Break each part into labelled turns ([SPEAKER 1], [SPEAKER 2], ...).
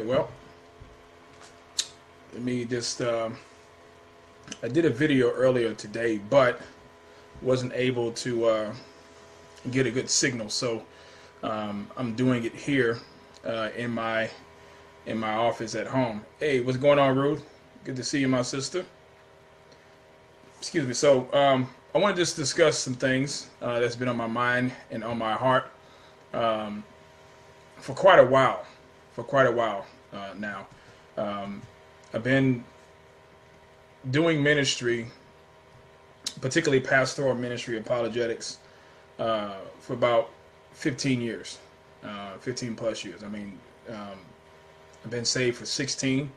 [SPEAKER 1] Right, well, let me just. Um, I did a video earlier today, but wasn't able to uh, get a good signal, so um, I'm doing it here uh, in my in my office at home. Hey, what's going on, Ruth? Good to see you, my sister. Excuse me. So um, I want to just discuss some things uh, that's been on my mind and on my heart um, for quite a while. For quite a while uh, now, um, I've been doing ministry, particularly pastoral ministry apologetics, uh, for about 15 years, uh, 15 plus years. I mean, um, I've been saved for 16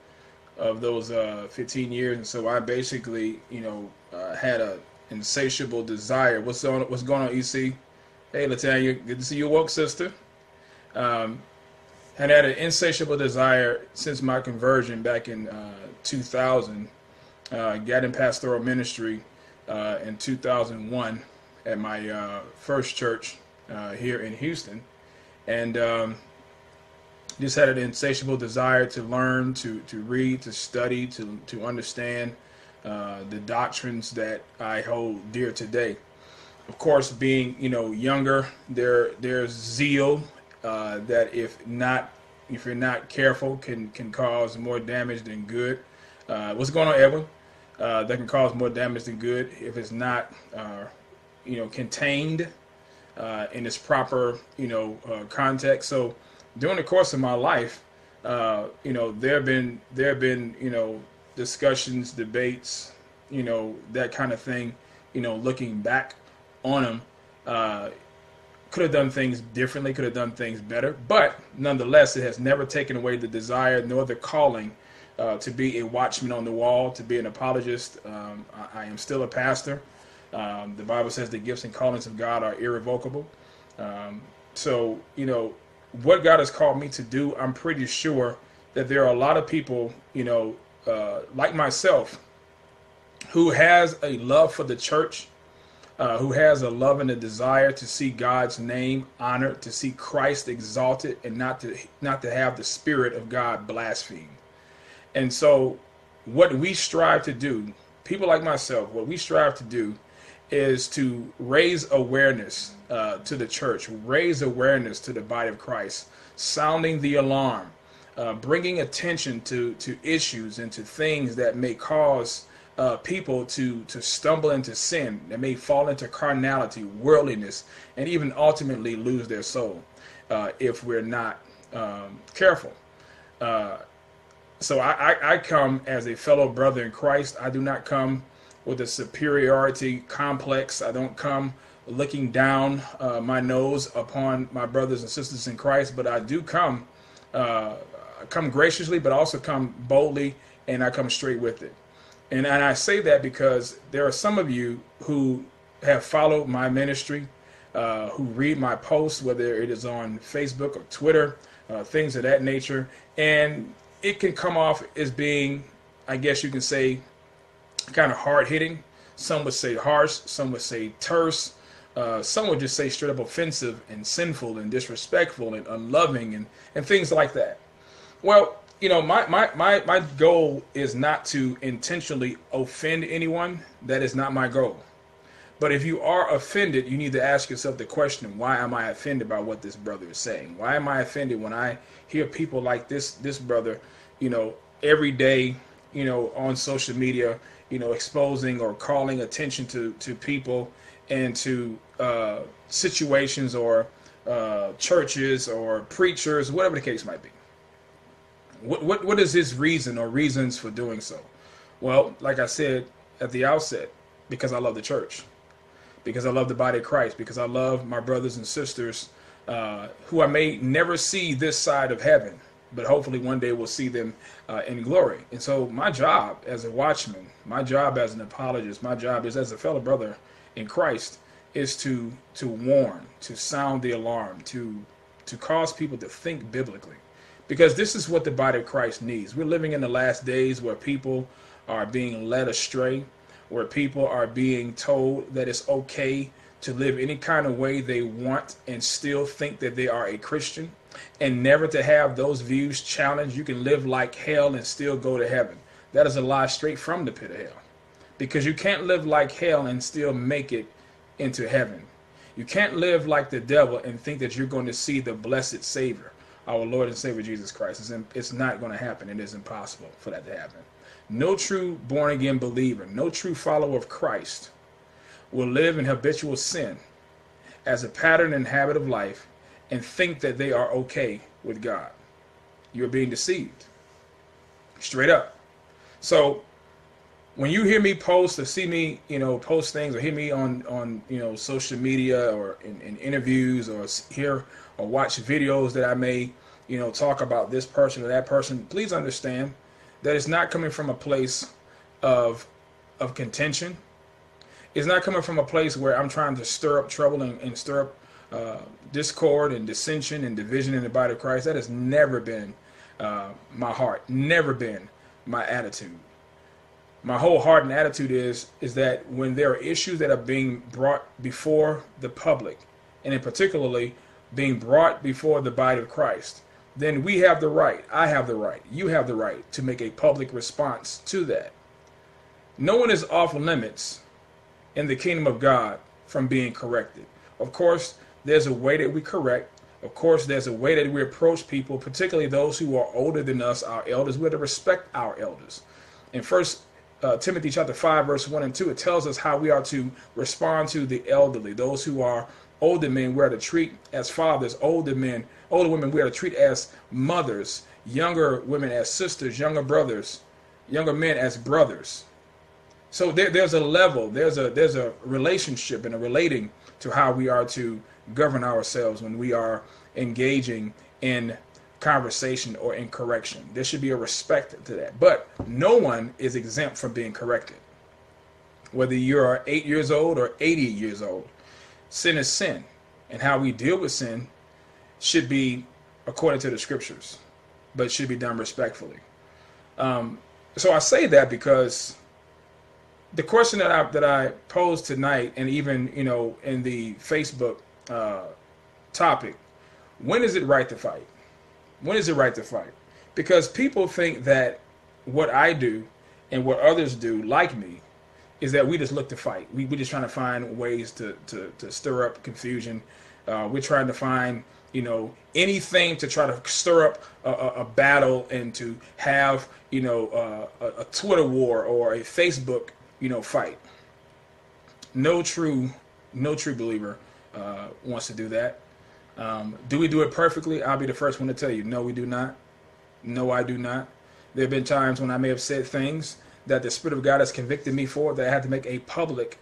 [SPEAKER 1] of those uh, 15 years, and so I basically, you know, uh, had a insatiable desire. What's on? What's going on, EC? Hey, Latanya, good to see you, woke sister. Um, had had an insatiable desire since my conversion back in uh, 2000. Uh, got in pastoral ministry uh, in 2001 at my uh, first church uh, here in Houston, and um, just had an insatiable desire to learn, to to read, to study, to to understand uh, the doctrines that I hold dear today. Of course, being you know younger, there there's zeal uh, that if not if you're not careful can can cause more damage than good. Uh, what's going on, Edwin? Uh, that can cause more damage than good if it's not uh, you know contained uh, in its proper you know uh, context. So during the course of my life, you know there have been there have been you know discussions, debates, you know that kind of thing. You know, looking back on them, could have done things differently, could have done things better, but nonetheless, it has never taken away the desire nor the calling. Uh, to be a watchman on the wall, to be an apologist. Um, I, I, am still a pastor. Um, the Bible says the gifts and callings of God are irrevocable. Um, so, you know, what God has called me to do, I'm pretty sure that there are a lot of people, you know, uh, like myself, who has a love for the church, uh, who has a love and a desire to see God's name honored, to see Christ exalted, and not to not to have the Spirit of God blasphemed. And so, what we strive to do, people like myself, what we strive to do is to raise awareness uh, to the church, raise awareness to the body of Christ, sounding the alarm, uh, bringing attention to, to issues and to things that may cause uh, people to, to stumble into sin, that may fall into carnality, worldliness, and even ultimately lose their soul uh, if we're not um, careful. Uh, so I, I, I come as a fellow brother in Christ. I do not come with a superiority complex. I don't come looking down uh, my nose upon my brothers and sisters in Christ, but I do come uh, come graciously, but also come boldly, and I come straight with it. And, and I say that because there are some of you who have followed my ministry, uh, who read my posts, whether it is on Facebook or Twitter, uh, things of that nature, and it can come off as being, I guess you can say, kind of hard hitting. Some would say harsh. Some would say terse. Uh, some would just say straight up offensive and sinful and disrespectful and unloving and, and things like that. Well, you know, my, my, my, my goal is not to intentionally offend anyone. That is not my goal. But if you are offended, you need to ask yourself the question, why am I offended by what this brother is saying? Why am I offended when I hear people like this this brother, you know, every day, you know, on social media, you know, exposing or calling attention to to people and to uh, situations or uh, churches or preachers, whatever the case might be. What, what what is his reason or reasons for doing so? Well, like I said at the outset, because I love the church, because I love the body of Christ, because I love my brothers and sisters uh, who I may never see this side of heaven, but hopefully one day we'll see them uh, in glory. And so, my job as a watchman, my job as an apologist, my job is as a fellow brother in Christ is to to warn, to sound the alarm, to to cause people to think biblically, because this is what the body of Christ needs. We're living in the last days where people are being led astray, where people are being told that it's okay to live any kind of way they want and still think that they are a Christian. and never to have those views challenged, you can live like hell and still go to heaven. That is a lie straight from the pit of hell. Because you can't live like hell and still make it into heaven. You can't live like the devil and think that you're going to see the blessed Savior, our Lord and Savior Jesus Christ. It's, it's not going to happen. It is impossible for that to happen. No true born again believer, no true follower of Christ will live in habitual sin as a pattern and habit of life and think that they are okay with God. You're being deceived. Straight up. So when you hear me post or see me, you know, post things or hear me on on you know social media or in, in interviews or hear or watch videos that I may, you know, talk about this person or that person, please understand that it's not coming from a place of of contention. It's not coming from a place where I'm trying to stir up trouble and, and stir up uh, discord and dissension and division in the body of Christ. That has never been uh, my heart, never been my attitude. My whole heart and attitude is is that when there are issues that are being brought before the public, and in particularly being brought before the body of Christ, then we have the right, I have the right, you have the right to make a public response to that. No one is off limits in the kingdom of God from being corrected. Of course, there's a way that we correct. Of course, there's a way that we approach people, particularly those who are older than us, our elders. We have to respect our elders. In First uh, Timothy chapter five, verse one and two, it tells us how we are to respond to the elderly, those who are older men. We are to treat as fathers, older men older women we are to treat as mothers, younger women as sisters, younger brothers, younger men as brothers. So there, there's a level, there's a there's a relationship and a relating to how we are to govern ourselves when we are engaging in conversation or in correction. There should be a respect to that. But no one is exempt from being corrected. Whether you're eight years old or 80 years old, sin is sin. And how we deal with sin should be according to the scriptures, but should be done respectfully. Um, so I say that because the question that I that I posed tonight, and even you know in the Facebook uh, topic, when is it right to fight? When is it right to fight? Because people think that what I do and what others do, like me, is that we just look to fight. We we just trying to find ways to to, to stir up confusion. Uh, we're trying to find you know, anything to try to stir up a, a, a battle and to have, you know, uh, a, a, Twitter war or a Facebook, you know, fight. No true, no true believer uh, wants to do that. Um, do we do it perfectly? I'll be the first one to tell you, no, we do not. No, I do not. There have been times when I may have said things that the Spirit of God has convicted me for that I had to make a public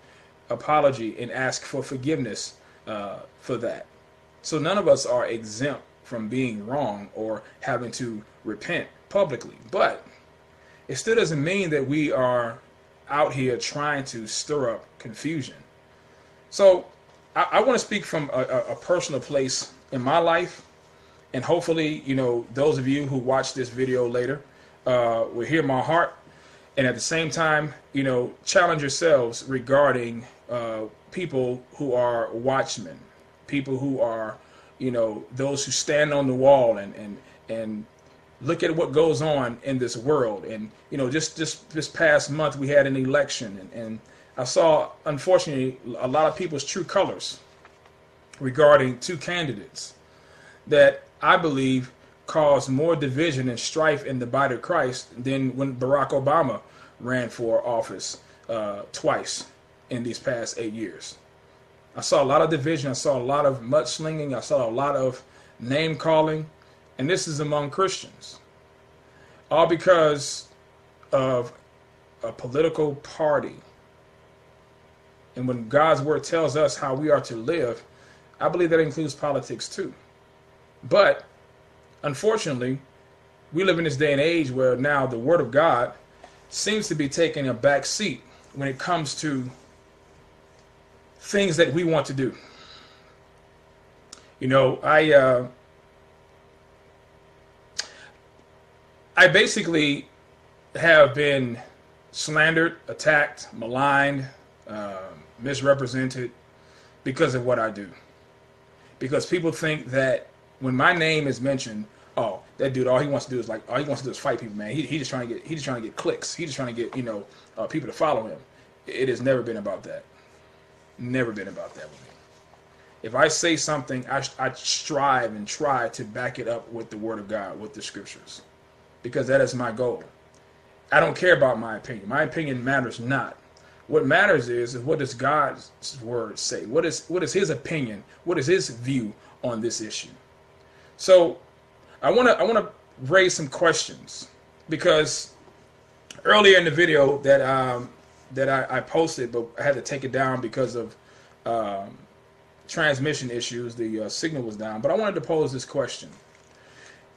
[SPEAKER 1] apology and ask for forgiveness uh, for that. So none of us are exempt from being wrong or having to repent publicly. But it still doesn't mean that we are out here trying to stir up confusion. So I, I want to speak from a, a, personal place in my life. And hopefully, you know, those of you who watch this video later uh, will hear my heart. And at the same time, you know, challenge yourselves regarding uh, people who are watchmen, people who are, you know, those who stand on the wall and and and look at what goes on in this world. And you know, just just this past month we had an election, and, and I saw, unfortunately, a lot of people's true colors regarding two candidates that I believe caused more division and strife in the body of Christ than when Barack Obama ran for office uh, twice in these past eight years. I saw a lot of division. I saw a lot of mudslinging. I saw a lot of name calling. And this is among Christians. All because of a political party. And when God's word tells us how we are to live, I believe that includes politics too. But unfortunately, we live in this day and age where now the word of God seems to be taking a back seat when it comes to things that we want to do. You know, I uh, I basically have been slandered, attacked, maligned, uh, misrepresented because of what I do. Because people think that when my name is mentioned, oh, that dude, all he wants to do is like, all he wants to do is fight people, man. He, he just trying to get, he just trying to get clicks. He just trying to get, you know, uh, people to follow him. It has never been about that. Never been about that with me. If I say something, I, I strive and try to back it up with the Word of God, with the Scriptures, because that is my goal. I don't care about my opinion. My opinion matters not. What matters is, is what does God's word say? What is what is His opinion? What is His view on this issue? So, I want to I want to raise some questions because earlier in the video that um, that I, I, posted, but I had to take it down because of um, transmission issues. The uh, signal was down. But I wanted to pose this question: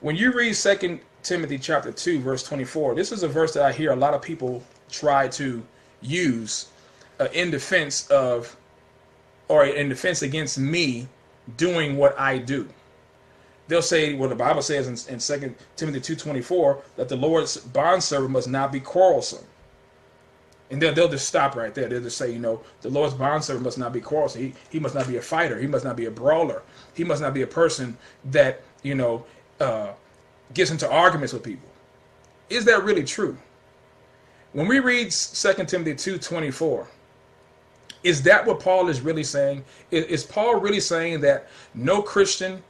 [SPEAKER 1] When you read Second Timothy chapter two, verse twenty-four, this is a verse that I hear a lot of people try to use uh, in defense of, or in defense against me doing what I do. They'll say, well, the Bible says in, in 2 Timothy 2.24 that the Lord's bondservant must not be quarrelsome. And they'll, they'll just stop right there. They'll just say, you know, the Lord's bondservant must not be quarrelsome. He, he must not be a fighter. He must not be a brawler. He must not be a person that, you know, uh, gets into arguments with people. Is that really true? When we read 2 Timothy 2.24, is that what Paul is really saying? Is, Paul really saying that no Christian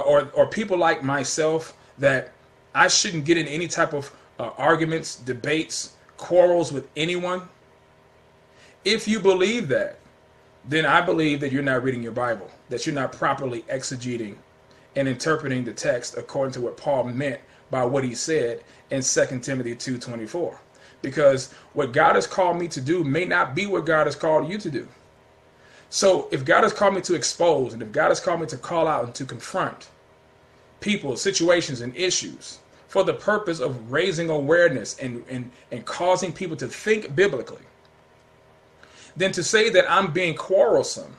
[SPEAKER 1] or, or people like myself, that I shouldn't get in any type of uh, arguments, debates, quarrels with anyone? If you believe that, then I believe that you're not reading your Bible, that you're not properly exegeting and interpreting the text according to what Paul meant by what he said in 2 Timothy 2:24 because what God has called me to do may not be what God has called you to do. So if God has called me to expose and if God has called me to call out and to confront people, situations, and issues for the purpose of raising awareness and, and, and causing people to think biblically, then to say that I'm being quarrelsome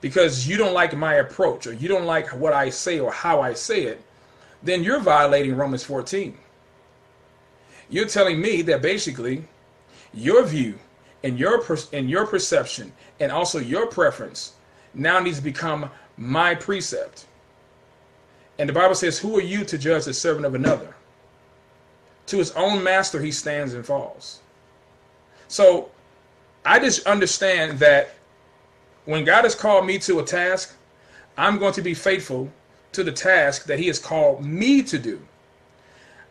[SPEAKER 1] because you don't like my approach or you don't like what I say or how I say it, then you're violating Romans 14. You're telling me that basically your view and your and your perception and also your preference now needs to become my precept. And the Bible says, "Who are you to judge the servant of another?" To his own master he stands and falls. So I just understand that when God has called me to a task, I'm going to be faithful to the task that he has called me to do.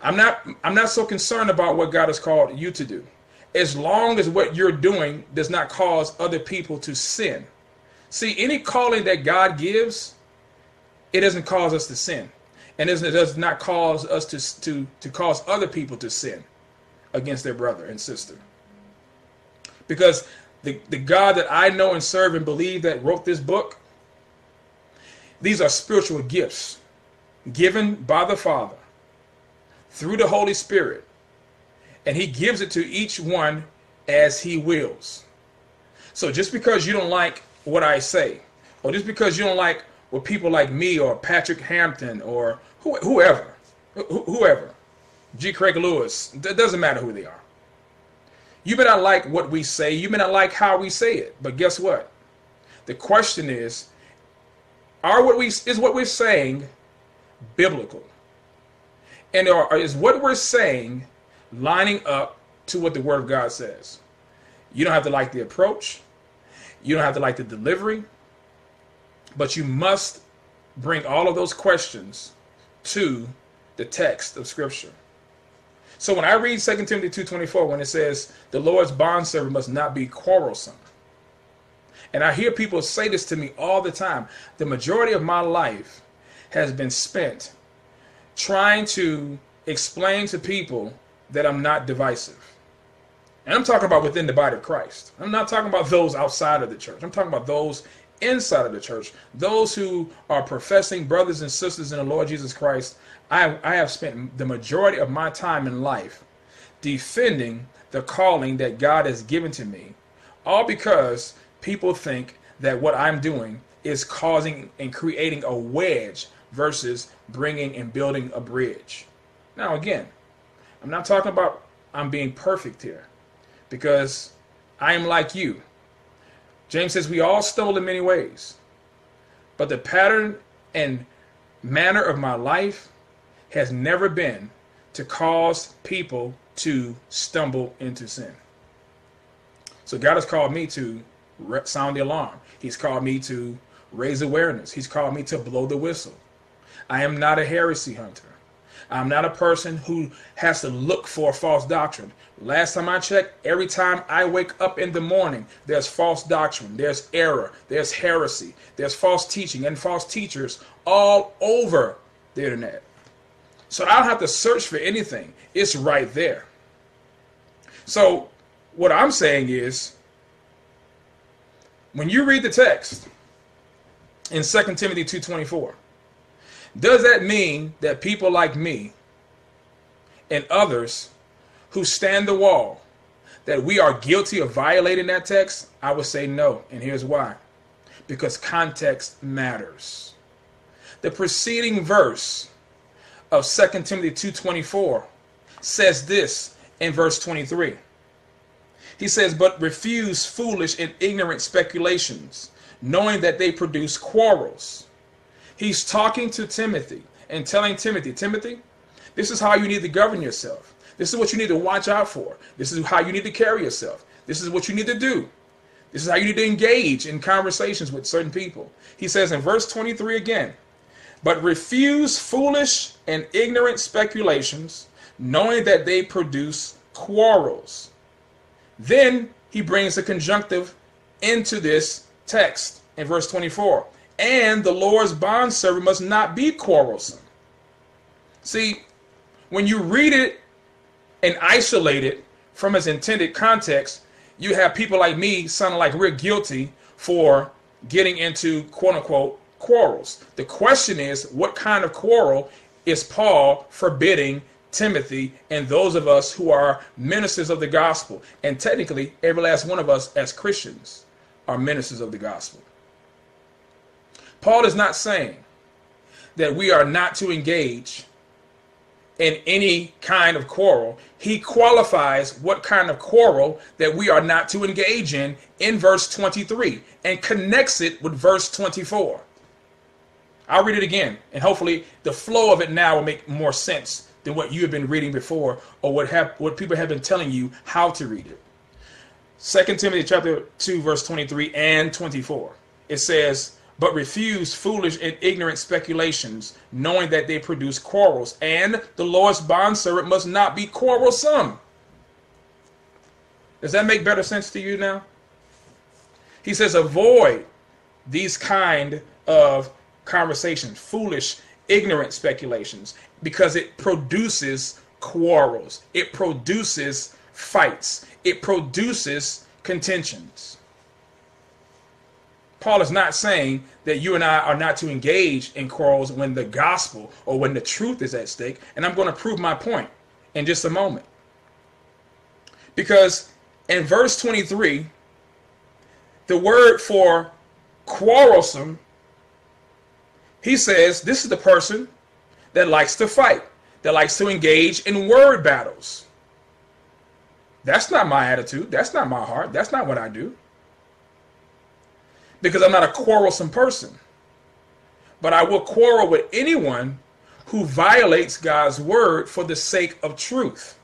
[SPEAKER 1] I'm not I'm not so concerned about what God has called you to do. As long as what you're doing does not cause other people to sin. See, any calling that God gives, it doesn't cause us to sin. And it does not cause us to, to, to cause other people to sin against their brother and sister. Because the, the God that I know and serve and believe that wrote this book, these are spiritual gifts given by the Father through the Holy Spirit, and He gives it to each one as He wills. So just because you don't like what I say, or just because you don't like what people like me or Patrick Hampton or whoever, whoever, G. Craig Lewis, it doesn't matter who they are. You may not like what we say, you may not like how we say it, but guess what? The question is, are what we is what we're saying biblical? And is what we're saying lining up to what the Word of God says? You don't have to like the approach, you don't have to like the delivery, but you must bring all of those questions to the text of Scripture. So when I read 2 Timothy 2.24, when it says, the Lord's bondservant must not be quarrelsome, and I hear people say this to me all the time, the majority of my life has been spent trying to explain to people that I'm not divisive. And I'm talking about within the body of Christ. I'm not talking about those outside of the church. I'm talking about those inside of the church, those who are professing brothers and sisters in the Lord Jesus Christ. I, I have spent the majority of my time in life defending the calling that God has given to me, all because people think that what I'm doing is causing and creating a wedge versus bringing and building a bridge. Now, again, I'm not talking about I'm being perfect here because I am like you. James says we all stole in many ways, but the pattern and manner of my life has never been to cause people to stumble into sin. So God has called me to sound the alarm. He's called me to raise awareness. He's called me to blow the whistle. I am not a heresy hunter. I'm not a person who has to look for false doctrine. Last time I checked, every time I wake up in the morning, there's false doctrine, there's error, there's heresy, there's false teaching and false teachers all over the internet. So I don't have to search for anything, it's right there. So, what I'm saying is, when you read the text in 2 Timothy 2:24, does that mean that people like me and others who stand the wall that we are guilty of violating that text? I would say no, and here's why. Because context matters. The preceding verse of 2 Timothy 2:24 says this in verse 23. He says, "But refuse foolish and ignorant speculations, knowing that they produce quarrels." He's talking to Timothy and telling Timothy, Timothy, this is how you need to govern yourself. This is what you need to watch out for. This is how you need to carry yourself. This is what you need to do. This is how you need to engage in conversations with certain people. He says in verse 23 again, but refuse foolish and ignorant speculations, knowing that they produce quarrels. Then he brings a conjunctive into this text in verse 24 and the Lord's bondservant must not be quarrelsome. See, when you read it and isolate it from its intended context, you have people like me sounding like we're guilty for getting into quote unquote quarrels. The question is, what kind of quarrel is Paul forbidding Timothy and those of us who are ministers of the gospel? And technically, every last one of us as Christians are ministers of the gospel. Paul is not saying that we are not to engage in any kind of quarrel. He qualifies what kind of quarrel that we are not to engage in in verse 23 and connects it with verse 24. I'll read it again, and hopefully the flow of it now will make more sense than what you have been reading before or what have what people have been telling you how to read it. 2 Timothy chapter 2 verse 23 and 24. It says, but refuse foolish and ignorant speculations, knowing that they produce quarrels. And the Lord's bondservant must not be quarrelsome. Does that make better sense to you now? He says, avoid these kind of conversations, foolish, ignorant speculations, because it produces quarrels, it produces fights, it produces contentions. Paul is not saying that you and I are not to engage in quarrels when the gospel or when the truth is at stake. And I'm going to prove my point in just a moment. Because in verse 23, the word for quarrelsome, he says this is the person that likes to fight, that likes to engage in word battles. That's not my attitude. That's not my heart. That's not what I do because I'm not a quarrelsome person. But I will quarrel with anyone who violates God's word for the sake of truth.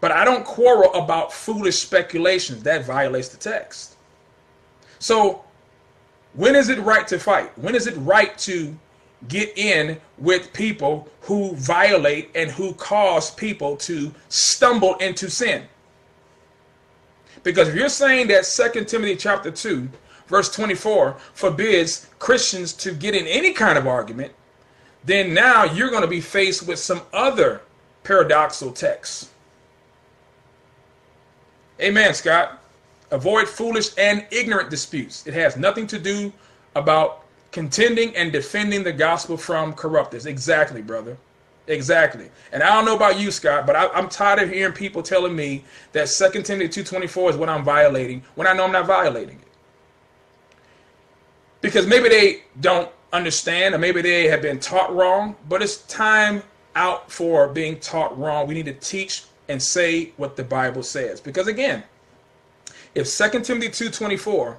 [SPEAKER 1] But I don't quarrel about foolish speculations. That violates the text. So, when is it right to fight? When is it right to get in with people who violate and who cause people to stumble into sin? Because if you're saying that Second Timothy chapter 2 verse 24 forbids Christians to get in any kind of argument, then now you're going to be faced with some other paradoxical texts. Amen, Scott. Avoid foolish and ignorant disputes. It has nothing to do about contending and defending the gospel from corruptors. Exactly, brother. Exactly. And I don't know about you, Scott, but I, am tired of hearing people telling me that 2 Timothy 2.24 is what I'm violating when I know I'm not violating it because maybe they don't understand or maybe they have been taught wrong, but it's time out for being taught wrong. We need to teach and say what the Bible says. Because again, if 2 Timothy 2:24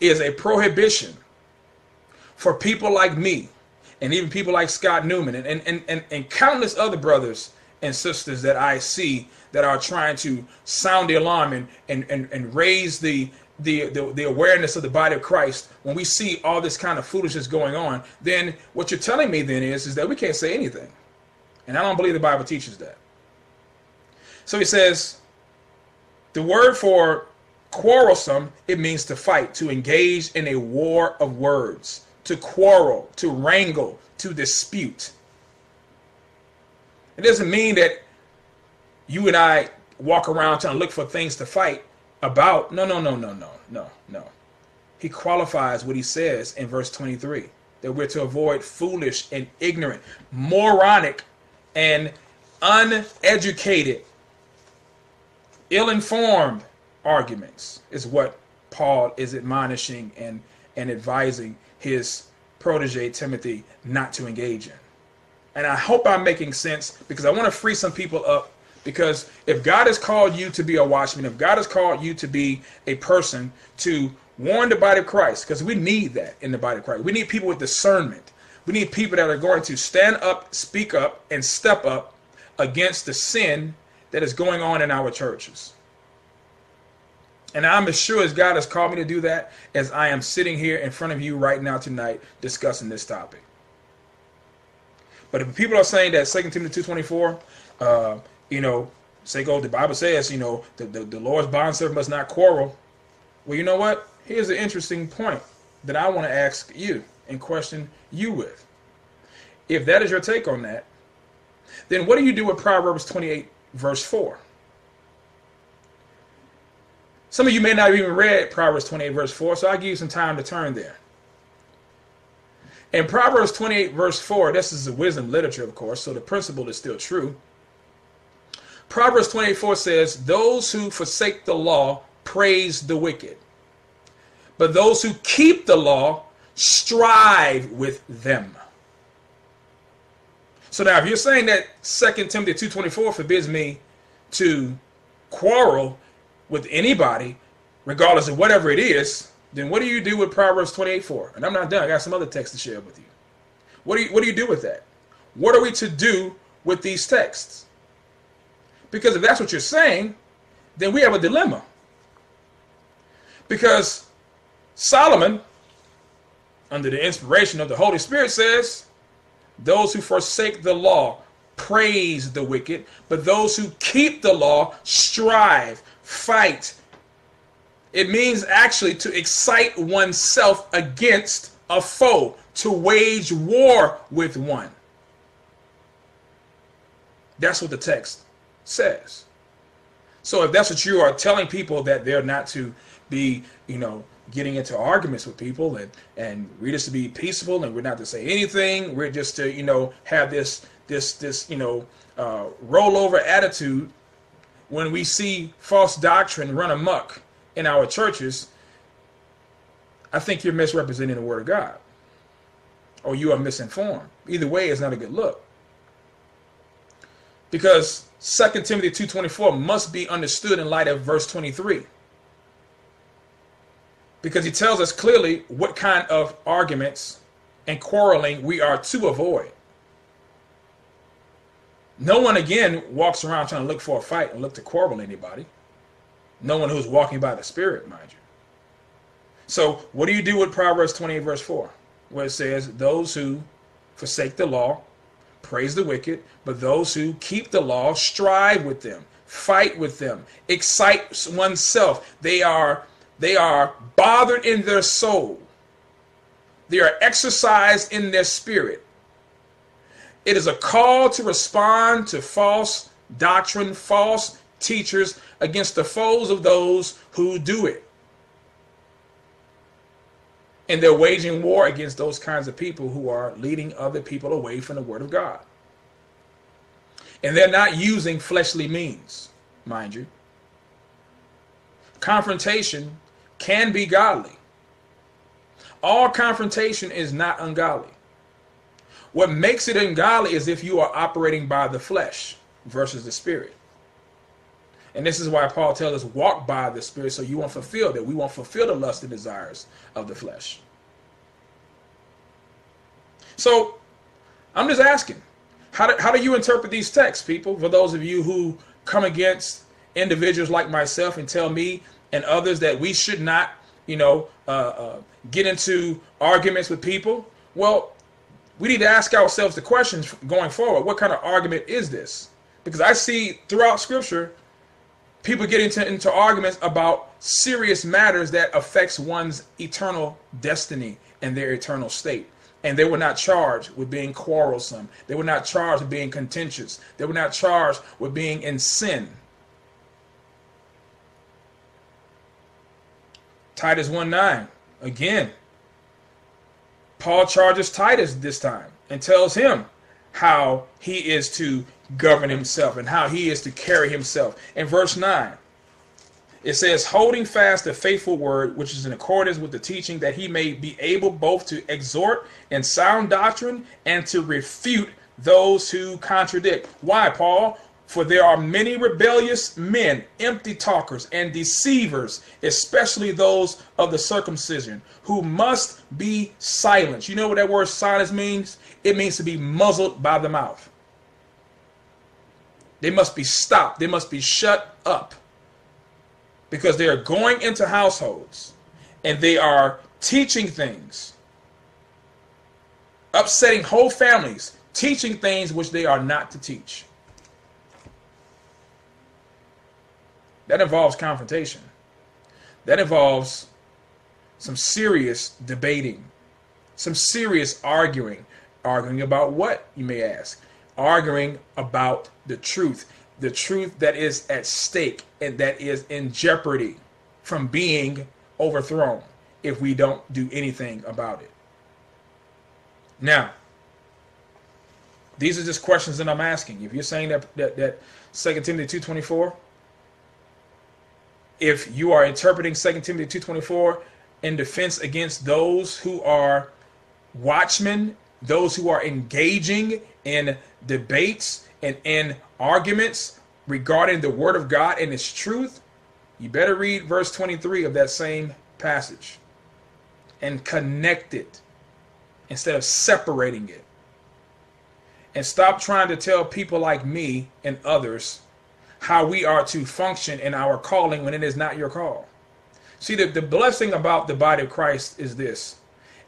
[SPEAKER 1] is a prohibition for people like me and even people like Scott Newman and, and, and, and countless other brothers and sisters that I see that are trying to sound the alarm and, and, and, and raise the, the, the, the awareness of the body of Christ, when we see all this kind of foolishness going on, then what you're telling me then is, is that we can't say anything. And I don't believe the Bible teaches that. So he says, the word for quarrelsome, it means to fight, to engage in a war of words, to quarrel, to wrangle, to dispute. It doesn't mean that you and I walk around trying to look for things to fight about. No, no, no, no, no, no, no. He qualifies what he says in verse 23 that we're to avoid foolish and ignorant, moronic and uneducated, ill informed arguments, is what Paul is admonishing and, and advising his protege Timothy not to engage in. And I hope I'm making sense because I want to free some people up. Because if God has called you to be a watchman, if God has called you to be a person to warn the body of Christ, because we need that in the body of Christ, we need people with discernment. We need people that are going to stand up, speak up, and step up against the sin that is going on in our churches. And I'm as sure as God has called me to do that as I am sitting here in front of you right now tonight discussing this topic. But if people are saying that 2 Timothy 2.24, uh, you know, say, go, the Bible says, you know, the, the, the Lord's bondservant must not quarrel. Well, you know what? Here's an interesting point that I want to ask you and question you with. If that is your take on that, then what do you do with Proverbs 28, verse 4? Some of you may not even read Proverbs 28, verse 4, so I'll give you some time to turn there. In Proverbs 28, verse 4, this is a wisdom literature, of course, so the principle is still true. Proverbs 24 says, Those who forsake the law praise the wicked, but those who keep the law strive with them. So now if you're saying that 2 Timothy 2.24 forbids me to quarrel with anybody, regardless of whatever it is, then what do you do with Proverbs 28.4? And I'm not done. I got some other texts to share with you. What do you what do you do with that? What are we to do with these texts? Because if that's what you're saying, then we have a dilemma. Because Solomon, under the inspiration of the Holy Spirit, says, Those who forsake the law praise the wicked, but those who keep the law strive fight. It means actually to excite oneself against a foe, to wage war with one. That's what the text says. So if that's what you are telling people that they're not to be, you know, getting into arguments with people and and we're just to be peaceful and we're not to say anything, we're just to, you know, have this this this, you know, uh, rollover attitude when we see false doctrine run amok in our churches, I think you're misrepresenting the Word of God or you are misinformed. Either way, it's not a good look. Because 2 Timothy 2.24 must be understood in light of verse 23. Because he tells us clearly what kind of arguments and quarreling we are to avoid. No one again walks around trying to look for a fight and look to quarrel anybody. No one who's walking by the Spirit, mind you. So, what do you do with Proverbs 28, verse 4, where it says, Those who forsake the law praise the wicked, but those who keep the law strive with them, fight with them, excite oneself. They are they are bothered in their soul. They are exercised in their spirit. It is a call to respond to false doctrine, false teachers against the foes of those who do it. And they're waging war against those kinds of people who are leading other people away from the Word of God. And they're not using fleshly means, mind you. Confrontation can be godly. All confrontation is not ungodly. What makes it ungodly is if you are operating by the flesh versus the spirit. And this is why Paul tells us walk by the spirit so you won't fulfill that. We won't fulfill the lust and desires of the flesh. So I'm just asking. How do, how do you interpret these texts, people? For those of you who come against individuals like myself and tell me and others that we should not, you know, uh, uh, get into arguments with people. Well, we need to ask ourselves the questions going forward. What kind of argument is this? Because I see throughout Scripture people get into, into arguments about serious matters that affects one's eternal destiny and their eternal state and they were not charged with being quarrelsome. They were not charged with being contentious. They were not charged with being in sin. Titus 1 9. Again, Paul charges Titus this time and tells him how he is to govern himself and how he is to carry himself. In verse 9, it says, holding fast the faithful word, which is in accordance with the teaching, that he may be able both to exhort in sound doctrine and to refute those who contradict. Why, Paul? For there are many rebellious men, empty talkers, and deceivers, especially those of the circumcision, who must be silenced. You know what that word silence means? It means to be muzzled by the mouth. They must be stopped, they must be shut up because they are going into households and they are teaching things, upsetting whole families, teaching things which they are not to teach. That involves confrontation. That involves some serious debating, some serious arguing. Arguing about what, you may ask? Arguing about the truth the truth that is at stake and that is in jeopardy from being overthrown if we don't do anything about it. Now, these are just questions that I'm asking. If you're saying that that, that 2 Timothy 2.24, if you are interpreting 2 Timothy 2.24 in defense against those who are watchmen, those who are engaging in debates and in arguments regarding the Word of God and its truth, you better read verse 23 of that same passage and connect it instead of separating it. And stop trying to tell people like me and others how we are to function in our calling when it is not your call. See, the, the blessing about the body of Christ is this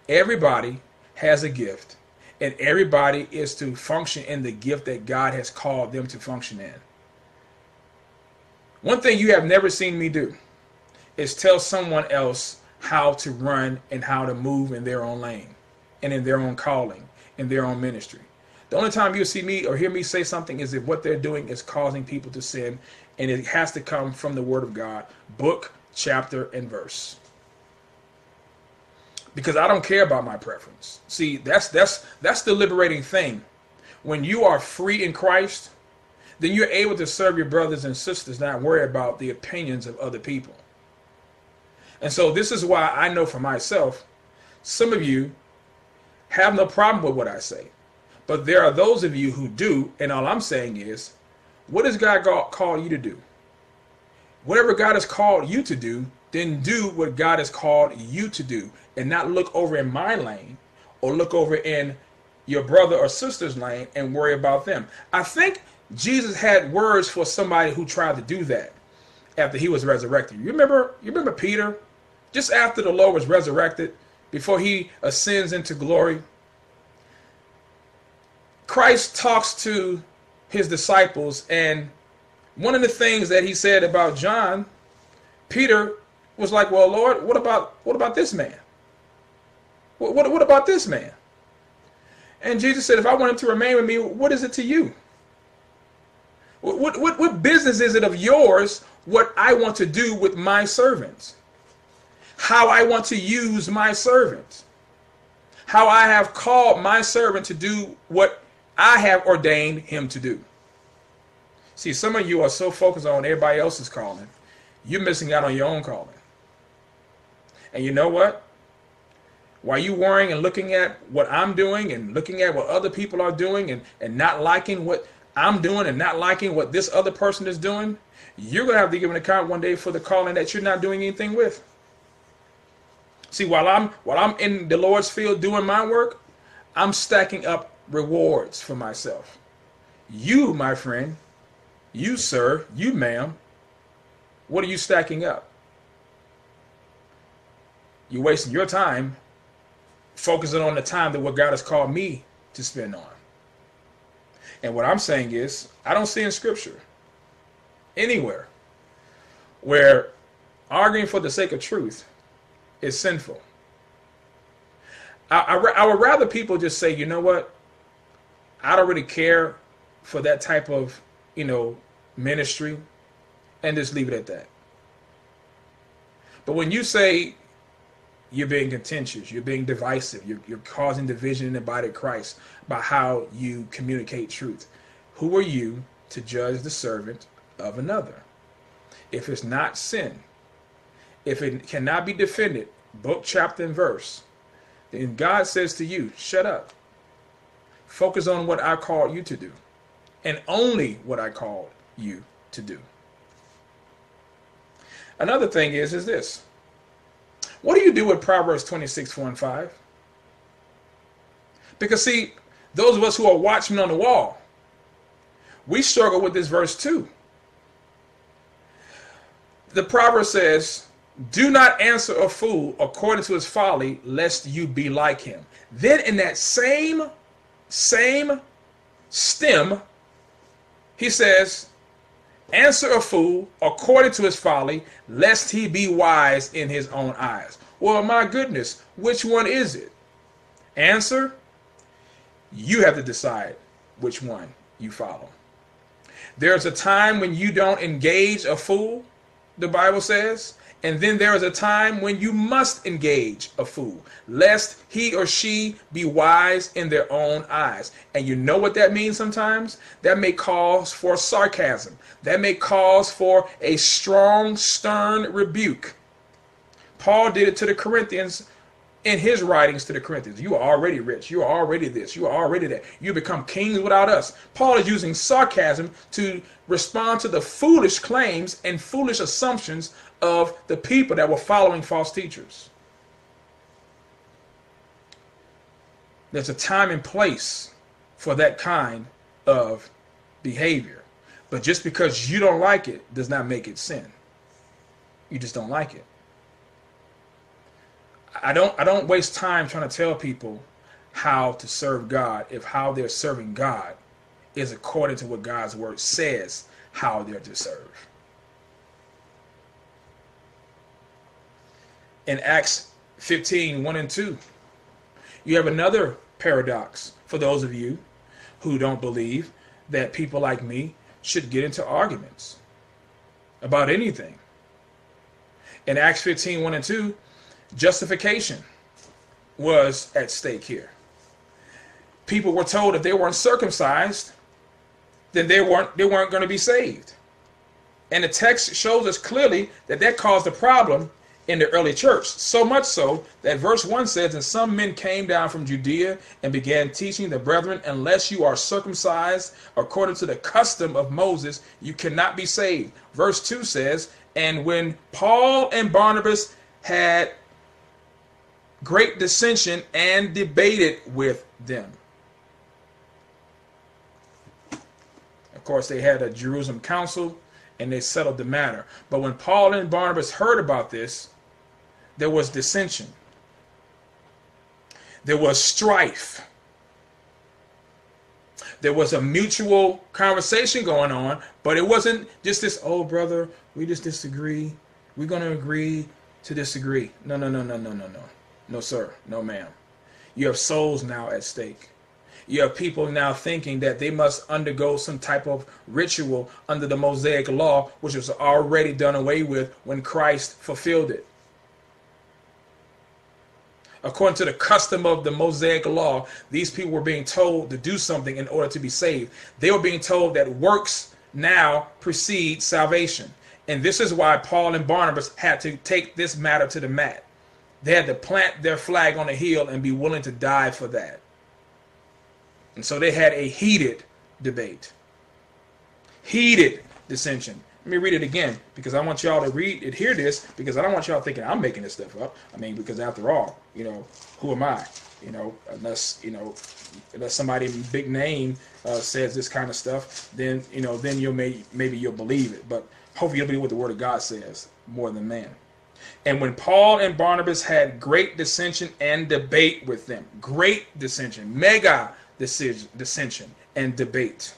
[SPEAKER 1] everybody has a gift and everybody is to function in the gift that God has called them to function in. One thing you have never seen me do is tell someone else how to run and how to move in their own lane and in their own calling, in their own ministry. The only time you'll see me or hear me say something is if what they're doing is causing people to sin, and it has to come from the Word of God, book, chapter, and verse because I don't care about my preference. See, that's that's that's the liberating thing. When you are free in Christ, then you're able to serve your brothers and sisters, not worry about the opinions of other people. And so this is why I know for myself, some of you have no problem with what I say. But there are those of you who do, and all I'm saying is, what does God call you to do? Whatever God has called you to do, then do what God has called you to do and not look over in my lane or look over in your brother or sister's lane and worry about them. I think Jesus had words for somebody who tried to do that after he was resurrected. You remember you remember Peter just after the Lord was resurrected before he ascends into glory. Christ talks to his disciples and one of the things that he said about John, Peter was like, "Well, Lord, what about what about this man? What, what, what about this man?" And Jesus said, "If I want him to remain with me, what is it to you? What, what, what business is it of yours what I want to do with my servants? How I want to use my servants? How I have called my servant to do what I have ordained him to do. See, some of you are so focused on everybody else's calling, you're missing out on your own calling. And you know what? While you worrying and looking at what I'm doing and looking at what other people are doing and, and not liking what I'm doing and not liking what this other person is doing, you're going to have to give an account one day for the calling that you're not doing anything with. See, while I'm while I'm in the Lord's field doing my work, I'm stacking up rewards for myself. You, my friend, you, sir, you, ma'am, what are you stacking up? You're wasting your time focusing on the time that what God has called me to spend on. And what I'm saying is, I don't see in Scripture anywhere where arguing for the sake of truth is sinful. I, I, I, would rather people just say, you know what, I don't really care for that type of, you know, ministry, and just leave it at that. But when you say you're being contentious, you're being divisive, you're, you're causing division in the body of Christ by how you communicate truth, who are you to judge the servant of another? If it's not sin, if it cannot be defended, book, chapter, and verse, then God says to you, shut up. Focus on what I called you to do, and only what I called you to do. Another thing is, is this. What do you do with Proverbs 26, 4 and 5? Because see, those of us who are watchmen on the wall, we struggle with this verse too. The proverb says, Do not answer a fool according to his folly, lest you be like him. Then in that same, same stem, he says, Answer a fool according to his folly, lest he be wise in his own eyes. Well, my goodness, which one is it? Answer, you have to decide which one you follow. There's a time when you don't engage a fool, the Bible says, and then there is a time when you must engage a fool, lest he or she be wise in their own eyes. And you know what that means sometimes? That may cause for sarcasm. That may cause for a strong, stern rebuke. Paul did it to the Corinthians in his writings to the Corinthians. You are already rich. You are already this. You are already that. You become kings without us. Paul is using sarcasm to respond to the foolish claims and foolish assumptions of the people that were following false teachers. There's a time and place for that kind of behavior. But just because you don't like it does not make it sin. You just don't like it. I don't I don't waste time trying to tell people how to serve God if how they're serving God is according to what God's word says how they're to serve. In Acts 15, 1 and 2, you have another paradox for those of you who don't believe that people like me should get into arguments about anything. In Acts 15, 1 and 2, Justification was at stake here. People were told if they weren't circumcised, then they weren't they weren't going to be saved. And the text shows us clearly that that caused a problem in the early church. So much so that verse 1 says, And some men came down from Judea and began teaching the brethren, Unless you are circumcised according to the custom of Moses, you cannot be saved. Verse 2 says, And when Paul and Barnabas had great dissension and debated with them. Of course, they had a Jerusalem council and they settled the matter. But when Paul and Barnabas heard about this, there was dissension, there was strife. There was a mutual conversation going on, but it wasn't just this, oh, brother, we just disagree. We're going to agree to disagree. No, no, no, no, no, no, no. No, sir. No, ma'am. You have souls now at stake. You have people now thinking that they must undergo some type of ritual under the Mosaic law, which was already done away with when Christ fulfilled it. According to the custom of the Mosaic law, these people were being told to do something in order to be saved. They were being told that works now precede salvation. And this is why Paul and Barnabas had to take this matter to the mat. They had to plant their flag on a hill and be willing to die for that. And so they had a heated debate, heated dissension. Let me read it again because I want y'all to read it, hear this, because I don't want y'all thinking I'm making this stuff up. I mean, because after all, you know, who am I? You know, unless you know, unless somebody big name uh, says this kind of stuff, then you know, then you'll may, maybe you'll believe it. But hopefully, you'll believe what the Word of God says more than man. And when Paul and Barnabas had great dissension and debate with them, great dissension, mega decision, dissension and debate.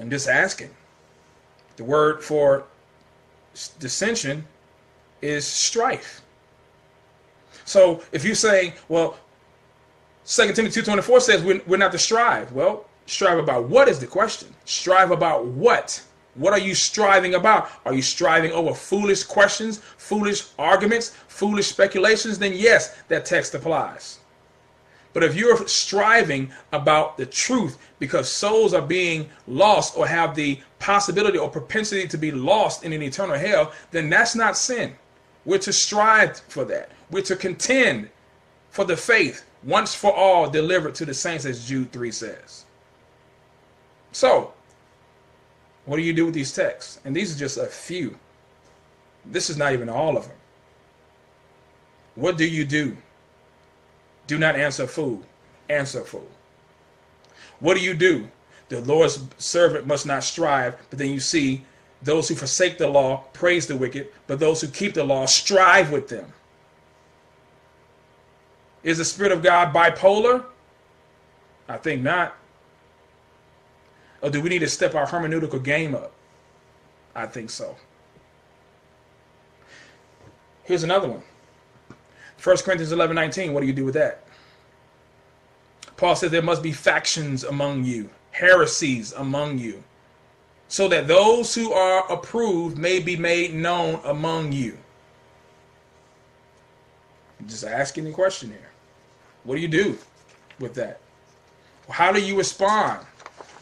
[SPEAKER 1] I'm just asking. The word for dissension is strife. So if you're saying, well, 2 Timothy 2.24 says we're, we're not to strive. Well, strive about what is the question? Strive about what? What are you striving about? Are you striving over foolish questions, foolish arguments, foolish speculations? Then yes, that text applies. But if you're striving about the truth because souls are being lost or have the possibility or propensity to be lost in an eternal hell, then that's not sin. We're to strive for that. We're to contend for the faith once for all delivered to the saints, as Jude 3 says. So, what do you do with these texts? And these are just a few. This is not even all of them. What do you do? Do not answer fool. Answer fool. What do you do? The Lord's servant must not strive, but then you see those who forsake the law praise the wicked, but those who keep the law strive with them. Is the Spirit of God bipolar? I think not. Or do we need to step our hermeneutical game up? I think so. Here's another one. 1 Corinthians 11 19. What do you do with that? Paul says there must be factions among you, heresies among you, so that those who are approved may be made known among you. I'm just asking the question here. What do you do with that? How do you respond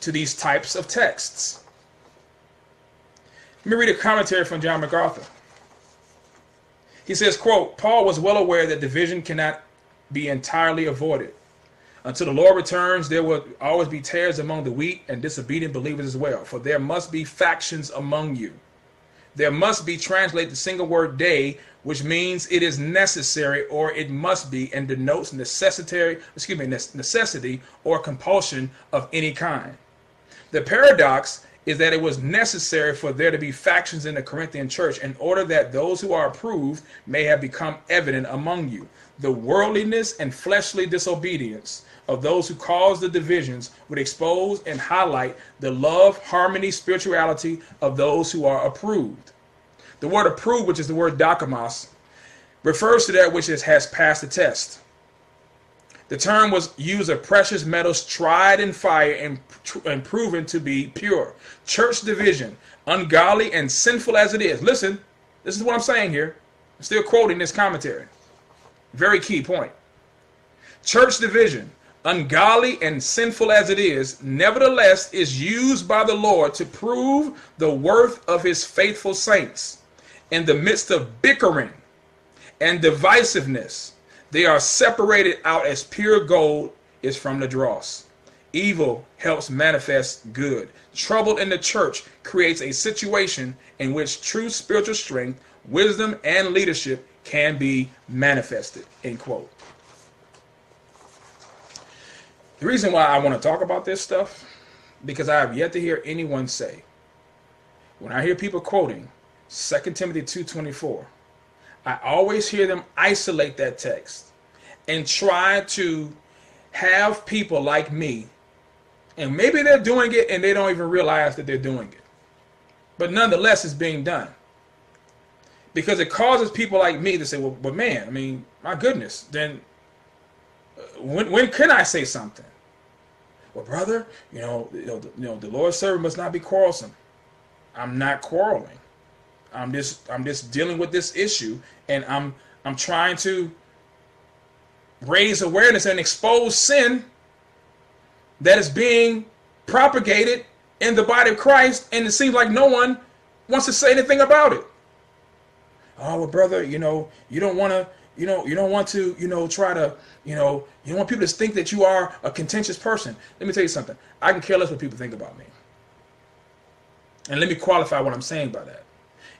[SPEAKER 1] to these types of texts? Let me read a commentary from John MacArthur. He says, quote, Paul was well aware that division cannot be entirely avoided. Until the Lord returns, there will always be tares among the wheat and disobedient believers as well, for there must be factions among you. There must be translate the single word dei, which means it is necessary or it must be and denotes necessary, excuse me, necessity or compulsion of any kind. The paradox is that it was necessary for there to be factions in the Corinthian church in order that those who are approved may have become evident among you. The worldliness and fleshly disobedience of those who cause the divisions would expose and highlight the love, harmony, spirituality of those who are approved. The word approved, which is the word dokimos, refers to that which has passed the test. The term was used of precious metals tried in fire and, and proven to be pure. Church division, ungodly and sinful as it is. Listen, this is what I'm saying here. I'm still quoting this commentary. Very key point. Church division, ungodly and sinful as it is, nevertheless is used by the Lord to prove the worth of his faithful saints. In the midst of bickering and divisiveness, they are separated out as pure gold is from the dross. Evil helps manifest good. Trouble in the church creates a situation in which true spiritual strength, wisdom, and leadership can be manifested. End quote. The reason why I want to talk about this stuff, because I have yet to hear anyone say, when I hear people quoting 2 Timothy 2.24, I always hear them isolate that text and try to have people like me, and maybe they're doing it and they don't even realize that they're doing it. But nonetheless, it's being done. Because it causes people like me to say, well, but man, I mean, my goodness, then uh, when, when can I say something? Well, brother, you know, you know, the, you know, the Lord's servant must not be quarrelsome. I'm not quarreling. I'm just I'm just dealing with this issue and I'm I'm trying to raise awareness and expose sin that is being propagated in the body of Christ and it seems like no one wants to say anything about it. Oh, well brother, you know, you don't want to you know, you don't want to, you know, try to, you know, you don't want people to think that you are a contentious person. Let me tell you something. I can care less what people think about me. And let me qualify what I'm saying by that.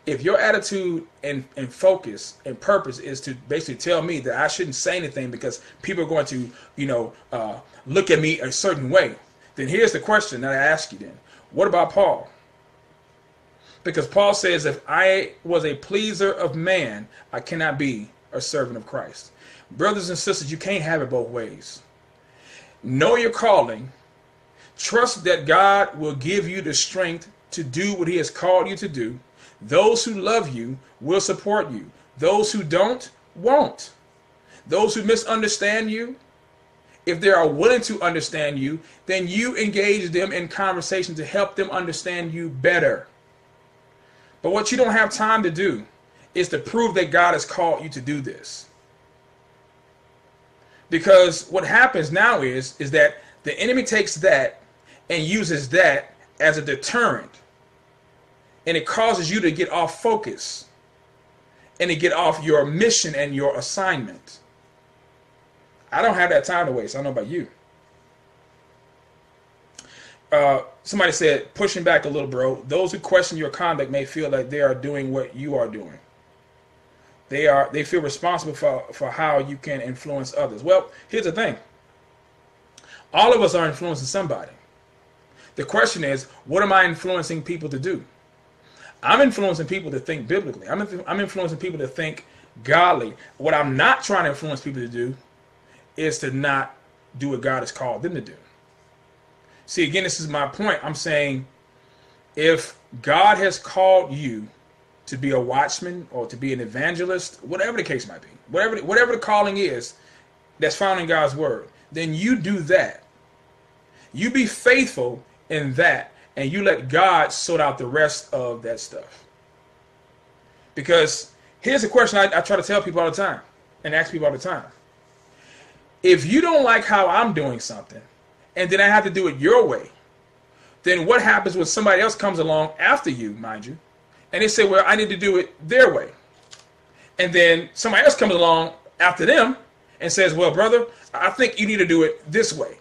[SPEAKER 1] If your attitude and, and focus and purpose is to basically tell me that I shouldn't say anything because people are going to, you know, uh, look at me a certain way, then here's the question that I ask you then. What about Paul? Because Paul says, if I was a pleaser of man, I cannot be a servant of Christ. Brothers and sisters, you can't have it both ways. Know your calling. Trust that God will give you the strength to do what He has called you to do. Those who love you will support you. Those who don't, won't. Those who misunderstand you, if they are willing to understand you, then you engage them in conversation to help them understand you better. But what you don't have time to do is to prove that God has called you to do this. Because what happens now is is that the enemy takes that and uses that as a deterrent. And it causes you to get off focus and to get off your mission and your assignment. I don't have that time to waste. I don't know about you. Uh, somebody said, pushing back a little, bro. Those who question your conduct may feel that they are doing what you are doing. They are they feel responsible for, for how you can influence others. Well, here's the thing. All of us are influencing somebody. The question is, what am I influencing people to do? I'm influencing people to think biblically. I'm, I'm influencing people to think godly. What I'm not trying to influence people to do is to not do what God has called them to do. See, again, this is my point. I'm saying if God has called you to be a watchman or to be an evangelist, whatever the case might be, whatever whatever the calling is that's found in God's word, then you do that. You be faithful in that and you let God sort out the rest of that stuff. Because here's a question I, I try to tell people all the time and ask people all the time. If you don't like how I'm doing something and then I have to do it your way, then what happens when somebody else comes along after you, mind you, and they say, well, I need to do it their way. And then somebody else comes along after them and says, well, brother, I think you need to do it this way.